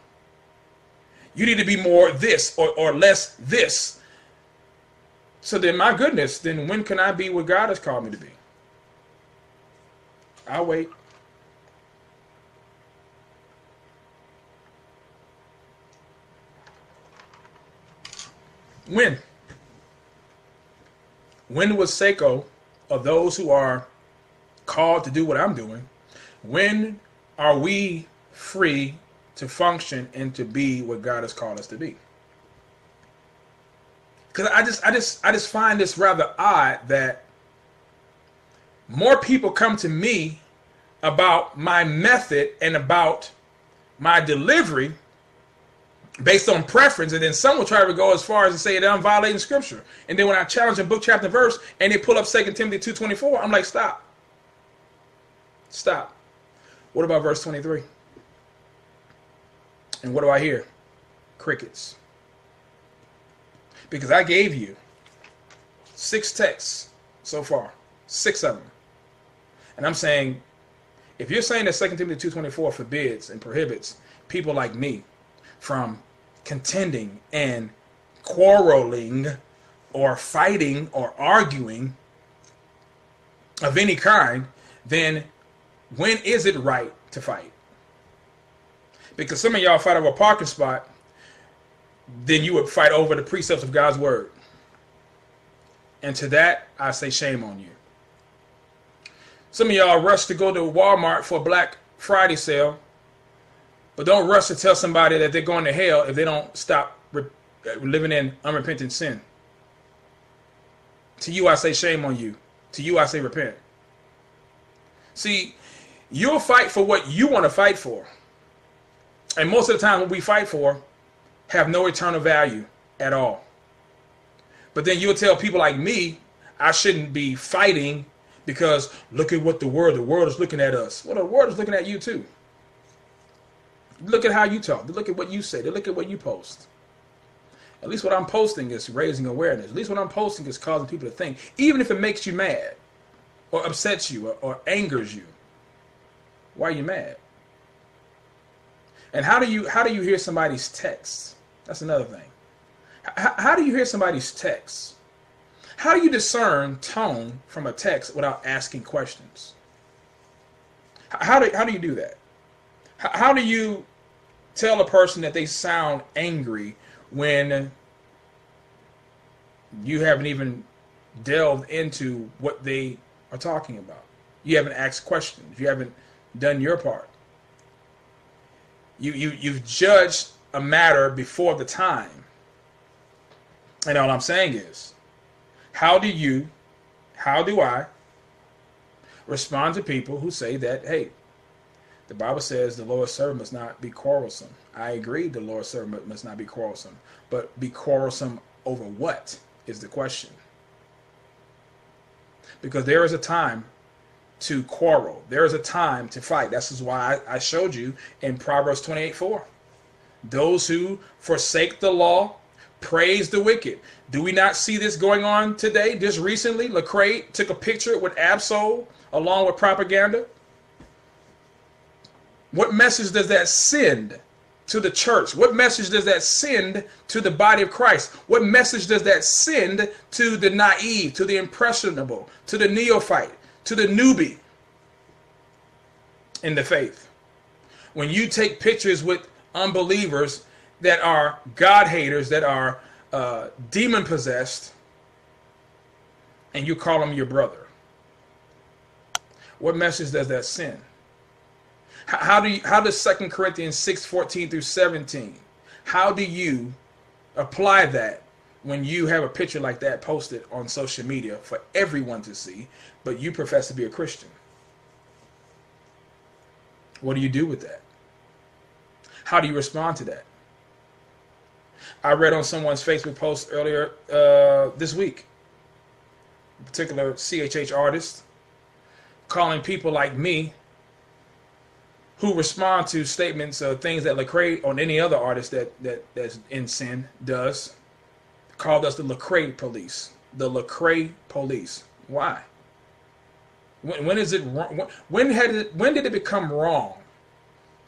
[SPEAKER 1] You need to be more this or, or less this. So then, my goodness, then when can I be what God has called me to be? I'll wait. When? When was Saiko, of those who are called to do what I'm doing, when are we free to function and to be what God has called us to be? Because I just, I just, I just find this rather odd that more people come to me about my method and about my delivery based on preference, and then some will try to go as far as to say that I'm violating scripture. And then when I challenge a book, chapter, verse, and they pull up Second Timothy 2.24, I'm like, stop. Stop. What about verse 23? And what do I hear? Crickets. Because I gave you six texts so far, six of them. And I'm saying, if you're saying that 2 Timothy 2.24 forbids and prohibits people like me from contending and quarreling or fighting or arguing of any kind, then when is it right to fight? Because some of y'all fight over a parking spot, then you would fight over the precepts of God's word. And to that, I say shame on you. Some of y'all rush to go to Walmart for a Black Friday sale but don't rush to tell somebody that they're going to hell if they don't stop re- uh, living in unrepentant sin. To you, I say shame on you. To you, I say repent. See, you'll fight for what you want to fight for. And most of the time, what we fight for have no eternal value at all. But then you'll tell people like me, I shouldn't be fighting because look at what the world, the world is looking at us. Well, the world is looking at you too. Look at how you talk. Look at what you say. Look at what you post. At least what I'm posting is raising awareness. At least what I'm posting is causing people to think, even if it makes you mad, or upsets you, or, or angers you. Why are you mad? And how do you how do you hear somebody's text? That's another thing. How, how do you hear somebody's text How do you discern tone from a text without asking questions? How do, how do you do that? How do you tell a person that they sound angry when you haven't even delved into what they are talking about? You haven't asked questions. You haven't done your part. You, you, you've judged a matter before the time. And all I'm saying is, how do you, how do I respond to people who say that, hey, the Bible says the Lord's servant must not be quarrelsome. I agree the Lord's servant must not be quarrelsome. But be quarrelsome over what is the question. Because there is a time to quarrel. There is a time to fight. This is why I, showed you in Proverbs 28 4. Those who forsake the law praise the wicked. Do we not see this going on today? Just recently, Lecrae took a picture with Ab-Soul along with propaganda. What message does that send to the church? What message does that send to the body of Christ? What message does that send to the naive, to the impressionable, to the neophyte, to the newbie in the faith? When you take pictures with unbelievers that are God haters, that are uh, demon possessed, and you call them your brother, what message does that send? How do you, how does Second Corinthians 6, 14 through 17, how do you apply that when you have a picture like that posted on social media for everyone to see, but you profess to be a Christian? What do you do with that? How do you respond to that? I read on someone's Facebook post earlier uh, this week, a particular CHH artist, calling people like me who respond to statements of things that Lecrae or any other artist that, that that's in sin does, called us the Lecrae police. The Lecrae police. Why? When, when is it wrong? When had it, when did it become wrong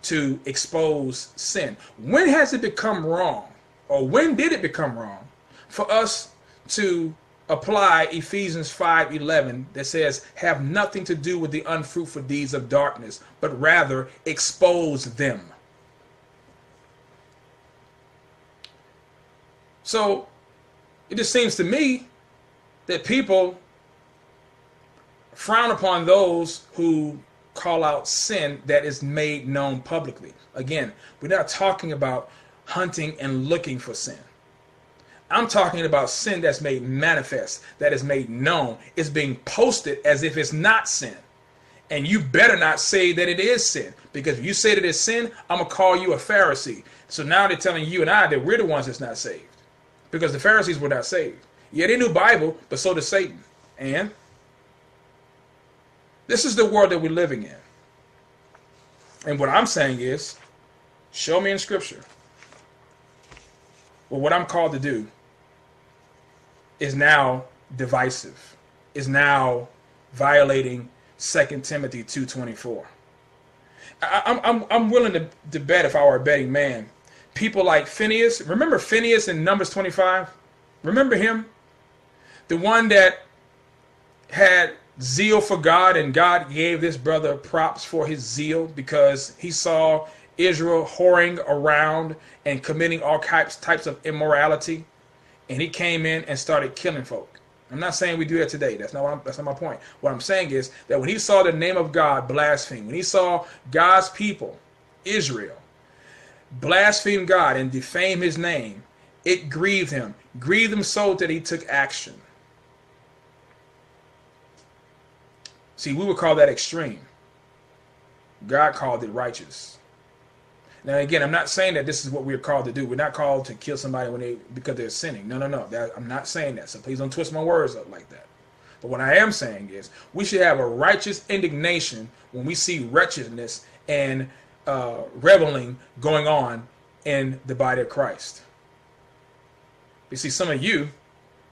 [SPEAKER 1] to expose sin? When has it become wrong, or when did it become wrong for us to apply Ephesians 5:11 that says have nothing to do with the unfruitful deeds of darkness but rather expose them. So it just seems to me that people frown upon those who call out sin that is made known publicly. Again, we're not talking about hunting and looking for sin. I'm talking about sin that's made manifest, that is made known. It's being posted as if it's not sin. And you better not say that it is sin. Because if you say that it's sin, I'm going to call you a Pharisee. So now they're telling you and I that we're the ones that's not saved. Because the Pharisees were not saved. Yeah, they knew Bible, but so did Satan. And this is the world that we're living in. And what I'm saying is, show me in Scripture. Well, what I'm called to do is now divisive, is now violating 2 Timothy 2.24. I'm, I'm, I'm willing to, to bet if I were a betting man. People like Phineas, remember Phineas in Numbers 25? Remember him? The one that had zeal for God, and God gave this brother props for his zeal because he saw Israel whoring around and committing all types types of immorality and he came in and started killing folk. I'm not saying we do that today. That's not that's not my point. What I'm saying is that when he saw the name of God blaspheme, when he saw God's people, Israel, blaspheme God and defame his name, it grieved him. Grieved him so that he took action. See, we would call that extreme. God called it righteous. Now, again, I'm not saying that this is what we're called to do. We're not called to kill somebody when they because they're sinning. No, no, no. That, I'm not saying that. So please don't twist my words up like that. But what I am saying is we should have a righteous indignation when we see wretchedness and uh, reveling going on in the body of Christ. You see, some of you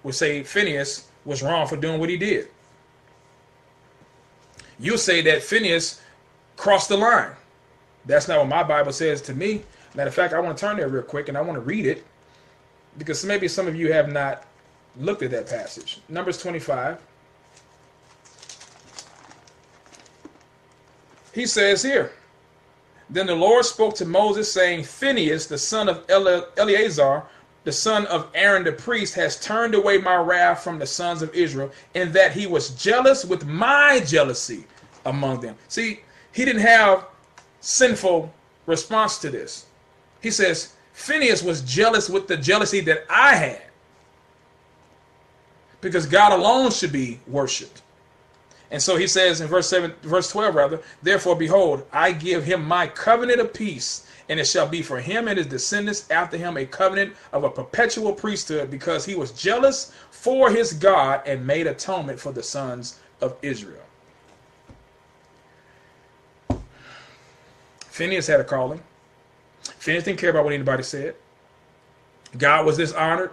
[SPEAKER 1] would say Phineas was wrong for doing what he did. You'll say that Phineas crossed the line. That's not what my Bible says to me. Matter of fact, I want to turn there real quick and I want to read it because maybe some of you have not looked at that passage. Numbers 25. He says here, Then the Lord spoke to Moses, saying, Phinehas, the son of Eleazar, the son of Aaron the priest, has turned away my wrath from the sons of Israel, in that he was jealous with my jealousy among them. See, he didn't have sinful response to this. He says, Phinehas was jealous with the jealousy that I had. Because God alone should be worshiped. And so he says in verse 7, verse 12 rather, therefore behold, I give him my covenant of peace, and it shall be for him and his descendants after him a covenant of a perpetual priesthood, because he was jealous for his God and made atonement for the sons of Israel. Phineas had a calling. Phineas didn't care about what anybody said. God was dishonored.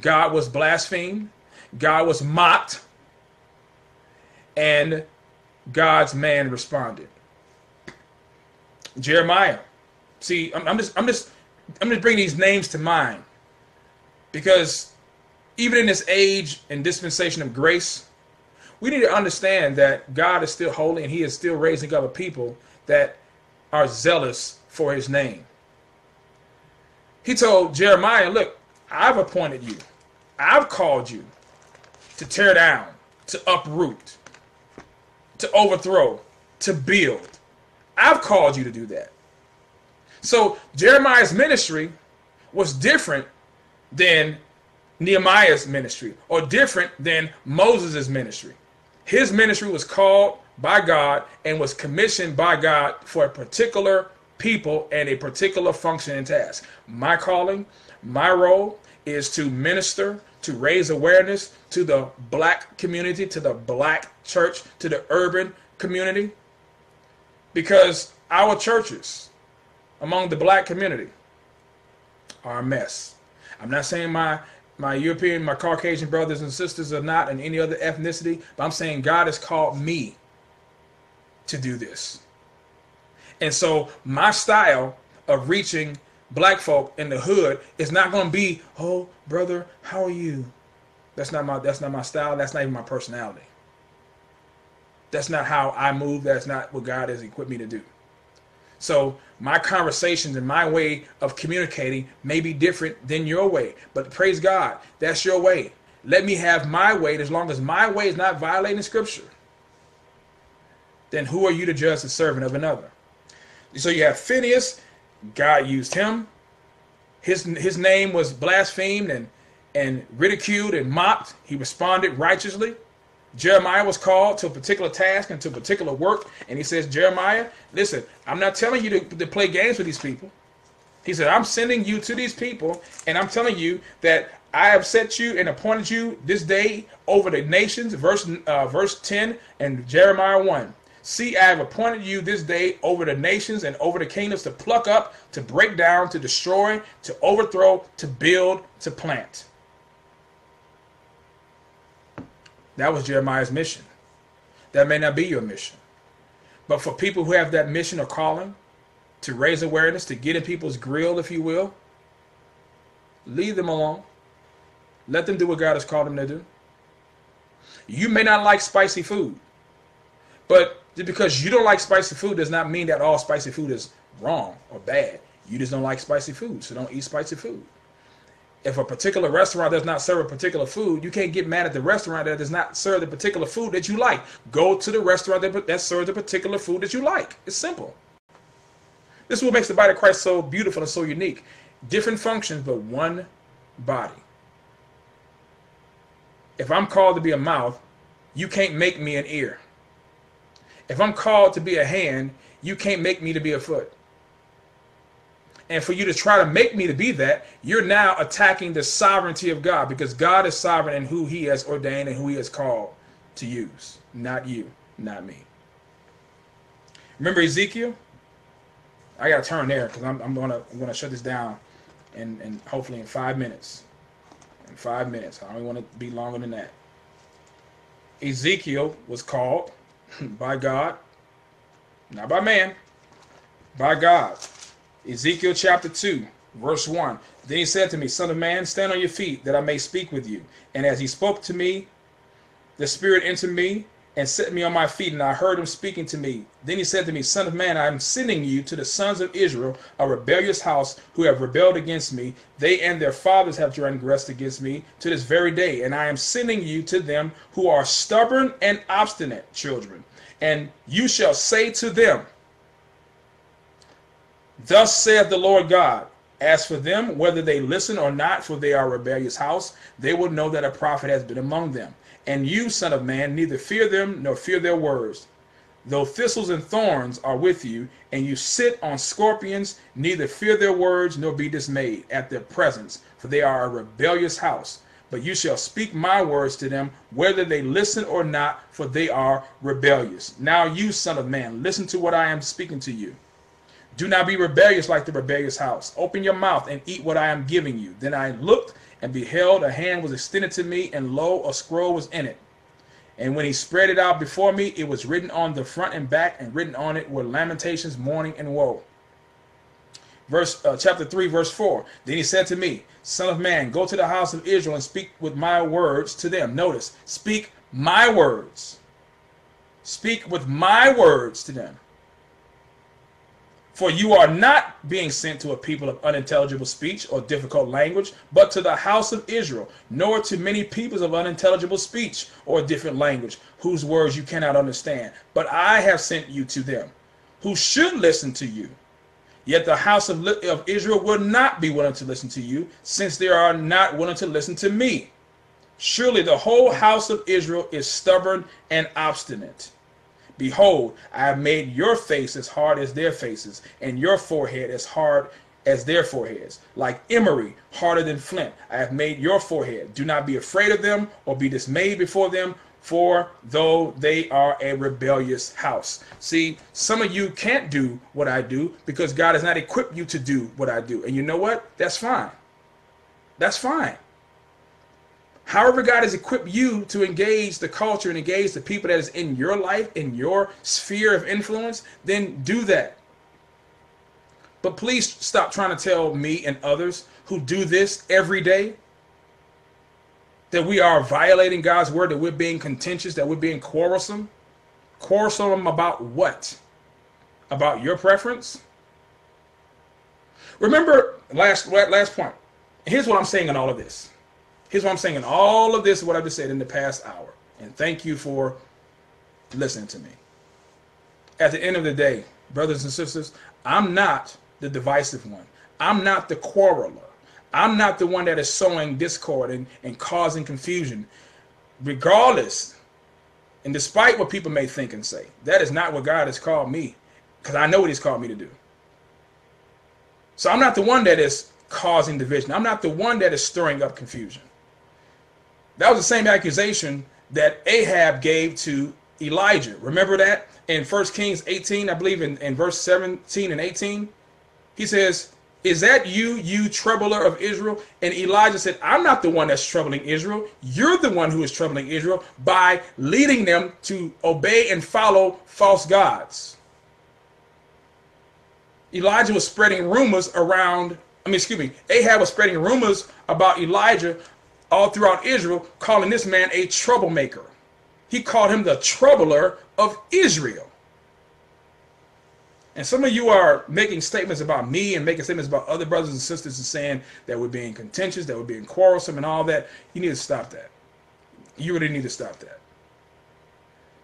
[SPEAKER 1] God was blasphemed. God was mocked. And God's man responded. Jeremiah. See, I'm, I'm just, I'm just, I'm just bringing these names to mind because even in this age and dispensation of grace, we need to understand that God is still holy and He is still raising up a people that are zealous for his name. He told Jeremiah, Look, I've appointed you, I've called you to tear down, to uproot, to overthrow, to build. I've called you to do that. So Jeremiah's ministry was different than Nehemiah's ministry or different than Moses' ministry. His ministry was called by God and was commissioned by God for a particular people and a particular function and task. My calling, my role is to minister, to raise awareness to the black community, to the black church, to the urban community. Because our churches among the black community are a mess. I'm not saying my my European, my Caucasian brothers and sisters are not in any other ethnicity, but I'm saying God has called me to do this. And so my style of reaching black folk in the hood is not going to be, "Oh, brother, how are you?" That's not my that's not my style. That's not even my personality. That's not how I move. That's not what God has equipped me to do. So my conversations and my way of communicating may be different than your way, but praise God, that's your way. Let me have my way as long as my way is not violating scripture then who are you to judge the servant of another? So you have Phinehas, God used him. His his name was blasphemed and and ridiculed and mocked. He responded righteously. Jeremiah was called to a particular task and to a particular work, and he says, Jeremiah, listen, I'm not telling you to, to play games with these people. He said, I'm sending you to these people, and I'm telling you that I have set you and appointed you this day over the nations. Verse uh, verse 10 and Jeremiah 1. See, I have appointed you this day over the nations and over the kingdoms to pluck up, to break down, to destroy, to overthrow, to build, to plant. That was Jeremiah's mission. That may not be your mission. But for people who have that mission or calling to raise awareness, to get in people's grill, if you will, leave them alone. Let them do what God has called them to do. You may not like spicy food, but just because you don't like spicy food does not mean that all spicy food is wrong or bad. You just don't like spicy food, so don't eat spicy food. If a particular restaurant does not serve a particular food, you can't get mad at the restaurant that does not serve the particular food that you like. Go to the restaurant that, that serves the particular food that you like. It's simple. This is what makes the body of Christ so beautiful and so unique. Different functions, but one body. If I'm called to be a mouth, you can't make me an ear. If I'm called to be a hand, you can't make me to be a foot. And for you to try to make me to be that, you're now attacking the sovereignty of God because God is sovereign in who he has ordained and who he has called to use. Not you, not me. Remember Ezekiel? I gotta turn there because I'm, I'm, gonna I'm gonna shut this down and and hopefully in five minutes. In five minutes. I don't want to be longer than that. Ezekiel was called by God, not by man, by God. Ezekiel chapter 2, Verse 1 Then he said to me, Son of man, stand on your feet, that I may speak with you. And as he spoke to me, the Spirit entered me and set me on my feet, and I heard him speaking to me. Then he said to me, Son of man, I am sending you to the sons of Israel, a rebellious house who have rebelled against me. They and their fathers have transgressed against me to this very day. And I am sending you to them who are stubborn and obstinate children. And you shall say to them, Thus saith the Lord God, as for them, whether they listen or not, for they are a rebellious house, they will know that a prophet has been among them. And you, son of man, neither fear them nor fear their words. Though thistles and thorns are with you, and you sit on scorpions, neither fear their words nor be dismayed at their presence, for they are a rebellious house. But you shall speak my words to them, whether they listen or not, for they are rebellious. Now, you, son of man, listen to what I am speaking to you. Do not be rebellious like the rebellious house. Open your mouth and eat what I am giving you. Then I looked and beheld a hand was extended to me, and lo, a scroll was in it. And when he spread it out before me, it was written on the front and back, and written on it were lamentations, mourning, and woe. Verse uh, chapter 3, verse 4. Then he said to me, Son of man, go to the house of Israel and speak with my words to them. Notice, speak my words. Speak with my words to them. For you are not being sent to a people of unintelligible speech or difficult language, but to the house of Israel, nor to many peoples of unintelligible speech or different language, whose words you cannot understand. But I have sent you to them, who should listen to you. Yet the house of, of Israel will not be willing to listen to you, since they are not willing to listen to me. Surely the whole house of Israel is stubborn and obstinate. Behold, I have made your face as hard as their faces, and your forehead as hard as their foreheads, like emery, harder than flint. I have made your forehead. Do not be afraid of them or be dismayed before them, for though they are a rebellious house. See, some of you can't do what I do because God has not equipped you to do what I do. And you know what? That's fine. That's fine. However, God has equipped you to engage the culture and engage the people that is in your life, in your sphere of influence, then do that. But please stop trying to tell me and others who do this every day that we are violating God's word, that we're being contentious, that we're being quarrelsome. Quarrelsome about what? About your preference? Remember, last last point. Here's what I'm saying in all of this. Here's what I'm saying. All of this is what I've just said in the past hour. And thank you for listening to me. At the end of the day, brothers and sisters, I'm not the divisive one. I'm not the quarreler. I'm not the one that is sowing discord and, and causing confusion. Regardless, and despite what people may think and say, that is not what God has called me, because I know what He's called me to do. So I'm not the one that is causing division. I'm not the one that is stirring up confusion. That was the same accusation that Ahab gave to Elijah. Remember that in 1 Kings 18, I believe in, in verse 17 and 18? He says, Is that you, you troubler of Israel? And Elijah said, I'm not the one that's troubling Israel. You're the one who is troubling Israel by leading them to obey and follow false gods. Elijah was spreading rumors around, I mean, excuse me, Ahab was spreading rumors about Elijah all throughout Israel, calling this man a troublemaker. He called him the troubler of Israel. And some of you are making statements about me and making statements about other brothers and sisters and saying that we're being contentious, that we're being quarrelsome and all that. You need to stop that. You really need to stop that.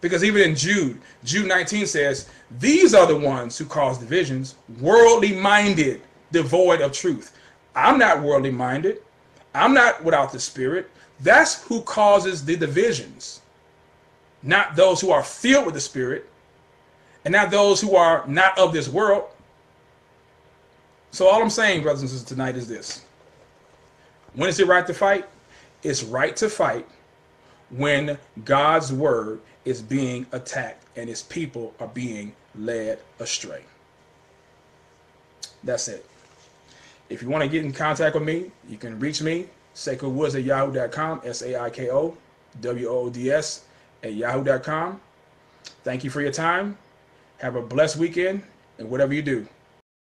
[SPEAKER 1] Because even in Jude, Jude 19 says, These are the ones who cause divisions, worldly minded, devoid of truth. I'm not worldly minded. I'm not without the Spirit. That's who causes the divisions, not those who are filled with the Spirit, and not those who are not of this world. So, all I'm saying, brothers and sisters, tonight is this When is it right to fight? It's right to fight when God's word is being attacked and his people are being led astray. That's it. If you want to get in contact with me, you can reach me, Saiko Woods at yahoo.com, S A I K O W O O D S at yahoo.com. Thank you for your time. Have a blessed weekend and whatever you do,